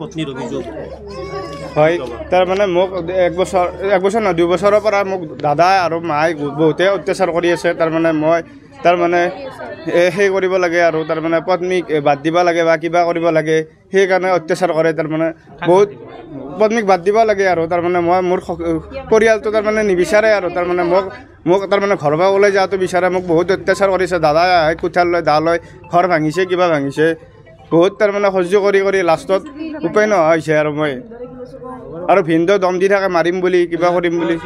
পত্নীৰ অভিযোগ। হয় তাৰমানে মোক এক বছৰ এক বছৰ নহয় দুই বছৰৰ পৰা মোক দাদা আৰু মায়ে বহুতে অত্যাচাৰ কৰি আছে তাৰমানে মই তাৰমানে সেই কৰিব লাগে আৰু তাৰমানে পত্নীক বাদ দিব লাগে বা কিবা কৰিব লাগে সেইকাৰণে অত্যাচাৰ কৰে তাৰমানে বহুত পত্নীক বাদ দিব লাগে আৰু তাৰমানে মই মোৰ পৰিয়ালটো তাৰমানে নিবিচাৰে আৰু তাৰমানে মোক মোক তাৰমানে ঘৰৰ পৰা ওলাই যোৱাটো বিচাৰে মোক বহুত অত্যাচাৰ কৰিছে দাদাই আহে কোঠাৰ লৈ দা লৈ ঘৰ ভাঙিছে কিবা ভাঙিছে বহুত তাৰমানে সহ্য কৰি কৰি লাষ্টত উপায় নোহোৱা হৈছে আৰু মই। আৰু ভিনদেউ দম দি থাকে মাৰিম বুলি কিবা কৰিম বুলি।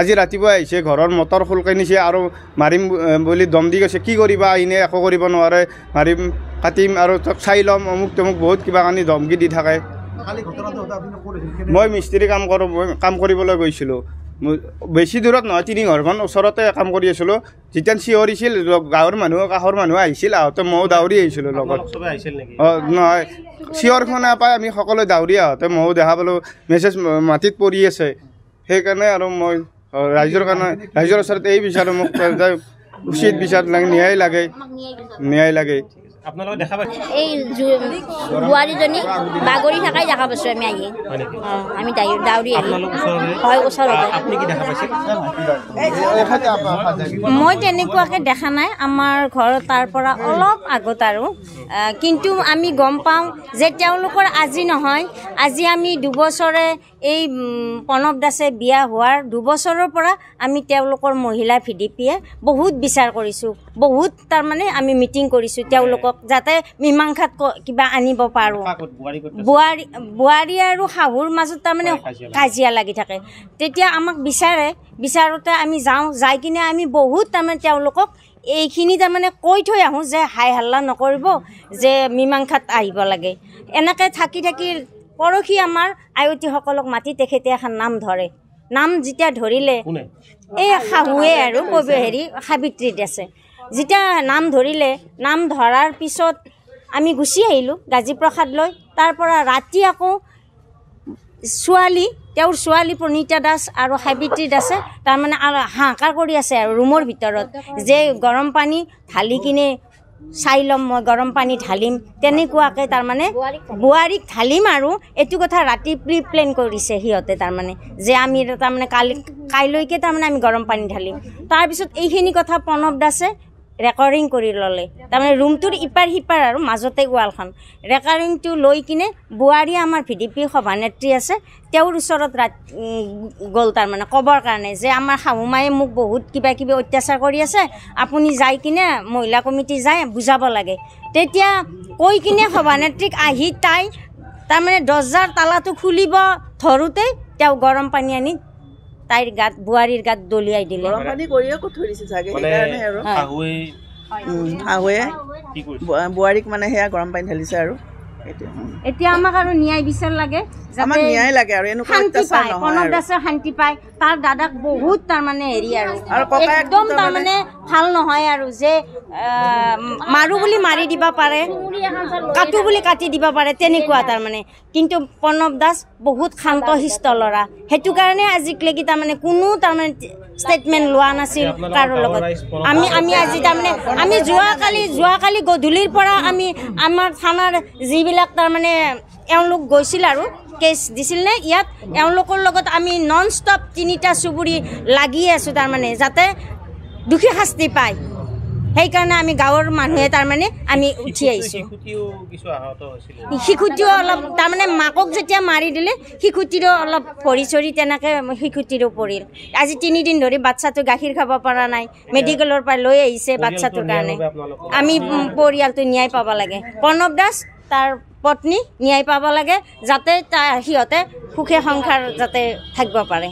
আজি ৰাতিপুৱা আহিছে ঘৰৰ মটৰ খোলকাই নিছে আৰু মাৰিম বুলি দম দি গৈছে কি কৰিবা এনে একো কৰিব নোৱাৰে মাৰিম কাটিম আৰু তোক চাই ল'ম অমুক তমুক বহুত কিবা কানি ধমকি দি থাকে। মই মিস্ত্ৰী কাম কৰোঁ মই কাম কৰিবলৈ গৈছিলোঁ। বেছি দূৰত নহয় তিনি ঘৰমান ওচৰতে কাম কৰি আছিলোঁ। যেতিয়া চিঞৰিছিল গাঁৱৰ মানুহ কাষৰ মানুহ আহিছিল আহোঁতে ময়ো দাউৰি আহিছিলোঁ লগত। অঁ নহয় চিঞৰ শুনা পাই আমি সকলোৱে দাউৰি আহোঁতে ময়ো দেখা পালোঁ মেছেজ মাটিত পৰি আছে। সেইকাৰণে আৰু মই ৰাইজৰ কাৰণে ৰাইজৰ ওচৰত এই বিচাৰোঁ মোক উচিত বিচাৰ লাগে ন্যায় লাগে। ন্যায় লাগে। আপোনালোকে দেখা পাইছে? এই বোৱাৰীজনী বাগৰি থাকাই দেখা পাইছোঁ আমি আহি। আমি দাই- দাউৰি আহি। আপোনালোক ওচৰৰে হয় ওচৰতে। আ- আপুনি কি দেখা পাইছে? মই তেনেকুৱাকৈ দেখা নাই। আমাৰ ঘৰ তাৰ পৰা অলপ আগত আৰু কিন্তু আমি গম পাওঁ যে তেওঁলোকৰ আজি নহয়। আজি আমি দুবছৰে এই প্ৰণৱ দাসে বিয়া হোৱাৰ দুবছৰৰ পৰা আমি তেওঁলোকৰ মহিলা ভি ডি পিয়ে বহুত বিচাৰ কৰিছোঁ। বহুত তাৰমানে আমি মিটিং কৰিছোঁ তেওঁলোকক যাতে মীমাংসাত কিবা আনিব পাৰোঁ। বোৱাৰী? বোৱাৰী আৰু শাহুৰ মাজত তাৰমানে। কাজিয়া লাগি থাকে। তেতিয়া আমাক বিচাৰে। বিচাৰোঁতে আমি যাওঁ। যাই কিনে আমি বহুত তাৰমানে তেওঁলোকক এইখিনি তাৰমানে কৈ থৈ আহোঁ যে হাই হাল্লা নকৰিব যে মীমাংসাত আহিব লাগে। এনেকৈ থাকি থাকি পৰহি আমাৰ আয়তীসকলক মাতি তেখেতে এখন নাম ধৰে। নাম যেতিয়া ধৰিলে এই শাহুৱে আৰু পব- হেৰি সাবিত্ৰীত আছে। যেতিয়া নাম ধৰিলে নাম ধৰাৰ পিছত আমি গুচি আহিলোঁ গাজীপ্ৰসাদ লৈ তাৰ পৰা ৰাতি আকৌ ছোৱালী তেওঁৰ ছোৱালী প্ৰণীতা দাস আৰু সাবিত্ৰী দাসে তাৰমানে হাহাকাৰ কৰি আছে আৰু ৰুমৰ ভিতৰত যে গৰম পানী ঢালি কিনে চাই ল'ম মই গৰম পানী ঢালিম তেনেকুৱাকৈ তাৰমানে বোৱাৰীক ঢালিম আৰু এইটো কথা ৰাতি প্ৰি প্লেন কৰিছে সিহঁতে তাৰমানে যে আমি তাৰমানে কালি কাইলৈকে তাৰমানে আমি গৰম পানী ঢালিম। তাৰপিছত এইখিনি কথা প্ৰণৱ দাসে ৰেকৰ্ডিং কৰি ল'লে। তাৰমানে ৰুমটোৰ ইপাৰ সিপাৰ আৰু মাজতে ৱালখন ৰেকৰ্ডিংটো লৈ কিনে বোৱাৰী আমাৰ ভি ডি পি সভানেত্ৰী আছে তেওঁৰ ওচৰত ৰাত গ'ল তাৰমানে ক'বৰ কাৰণে যে আমাৰ শাহুমায়ে মোক বহুত কিবা কিবি অত্যাচাৰ কৰি আছে আপুনি যাই কিনে মহিলা কমিটি যাই বুজাব লাগে। তেতিয়া কৈ কিনে সভানেত্ৰীক আহি তাই তাৰমানে দৰ্জাৰ তালাটো খুলিব ধৰোঁতেই তেওঁ গৰম পানী আনি তাইৰ গাত বোৱাৰীৰ গাত দলিয়াই দিলে। বোৱাৰীক মানে সেয়া গৰম পানী ঢালিছে আৰু। এতিয়া আমাক আৰু ন্যায় বিচাৰ লাগে ন্যায় আৰু শান্তি পায় প্ৰণৱ দাসে শান্তি পায় তাৰ দাদাক বহুত তাৰমানে হেৰি আৰু। একদম তাৰমানে- ভাল নহয় আৰু যে মাৰো বুলি মাৰি দিব পাৰে কাটো বুলি কাটি দিব পাৰে তেনেকুৱা তাৰমানে। কিন্তু প্ৰণৱ দাস বহুত শান্ত শিষ্ট ল'ৰা। সেইটো কাৰণে আজিলৈকে তাৰমানে কোনো তাৰমানে ষ্টেটমেণ্ট লোৱা নাছিল কাৰো লগত। আমি আমি আজি তাৰমানে আমি যোৱাকালি যোৱাকালি গধূলিৰ পৰা আমি আমাৰ থানাৰ যিবিলাক তাৰমানে এওঁলোক গৈছিল আৰু কেছ দিছিল নে? ইয়াত এওঁলোকৰ লগত আমি নন ষ্টপ তিনিটা চুবুৰী লাগি আছোঁ তাৰমানে যাতে দুখী শাস্তি পায়। সেইকাৰণে আমি গাঁৱৰ মানুহে তাৰমানে আমি উঠি আহিছোঁ। শিশুটিও অলপ তাৰমানে মাকক যেতিয়া মাৰি দিলে শিশুটিৰো অলপ ভৰি চৰি তেনেকৈ শিশুটিৰো পৰিল। আজি তিনিদিন ধৰি বাচ্ছাটো গাখীৰ খাব পৰা নাই মেডিকেলৰ পৰা লৈ আহিছে বাচ্ছাটোৰ কাৰণে। আমি পৰিয়ালটো ন্যায় পাব লাগে। প্ৰণৱ দাস তাৰ পত্নী ন্যায় পাব লাগে যাতে সিহঁতে সুখে সংসাৰ যাতে থাকিব পাৰে।